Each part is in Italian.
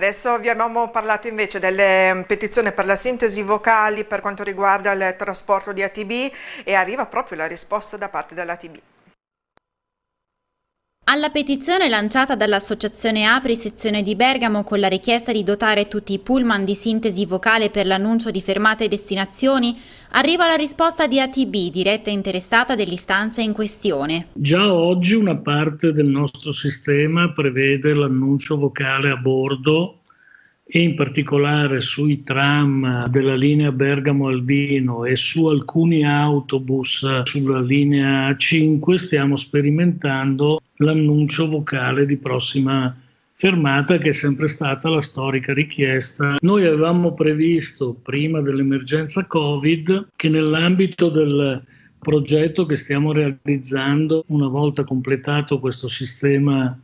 Adesso abbiamo parlato invece delle petizioni per la sintesi vocali per quanto riguarda il trasporto di ATB e arriva proprio la risposta da parte dell'ATB. Alla petizione lanciata dall'Associazione Apri sezione di Bergamo con la richiesta di dotare tutti i pullman di sintesi vocale per l'annuncio di fermate e destinazioni, arriva la risposta di ATB, diretta interessata dell'istanza in questione. Già oggi una parte del nostro sistema prevede l'annuncio vocale a bordo e in particolare sui tram della linea Bergamo-Albino e su alcuni autobus sulla linea 5 stiamo sperimentando l'annuncio vocale di prossima fermata che è sempre stata la storica richiesta. Noi avevamo previsto prima dell'emergenza Covid che nell'ambito del progetto che stiamo realizzando, una volta completato questo sistema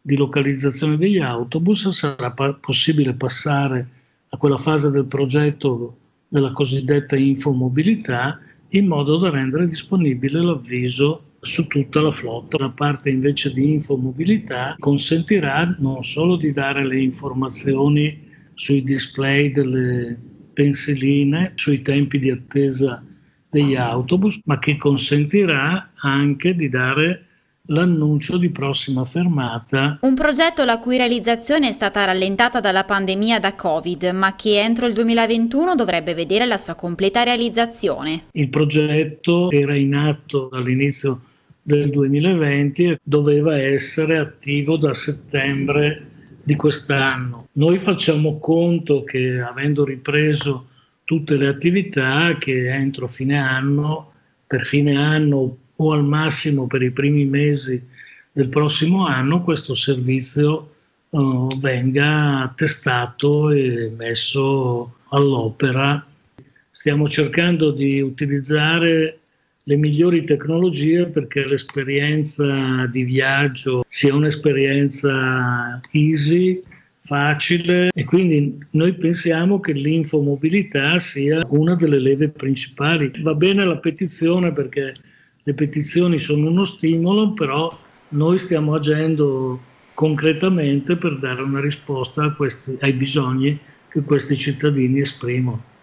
di localizzazione degli autobus sarà pa- possibile passare a quella fase del progetto della cosiddetta infomobilità in modo da rendere disponibile l'avviso su tutta la flotta. La parte invece di infomobilità consentirà non solo di dare le informazioni sui display delle pensiline, sui tempi di attesa degli autobus, ma che consentirà anche di dare l'annuncio di prossima fermata. Un progetto la cui realizzazione è stata rallentata dalla pandemia da Covid, ma che entro il 2021 dovrebbe vedere la sua completa realizzazione. Il progetto era in atto dall'inizio del 2020 e doveva essere attivo da settembre di quest'anno. Noi facciamo conto che avendo ripreso tutte le attività che entro fine anno, per fine anno o al massimo per i primi mesi del prossimo anno questo servizio uh, venga testato e messo all'opera. Stiamo cercando di utilizzare le migliori tecnologie perché l'esperienza di viaggio sia un'esperienza easy, facile e quindi noi pensiamo che l'infomobilità sia una delle leve principali. Va bene la petizione perché le petizioni sono uno stimolo, però noi stiamo agendo concretamente per dare una risposta questi, ai bisogni che questi cittadini esprimono.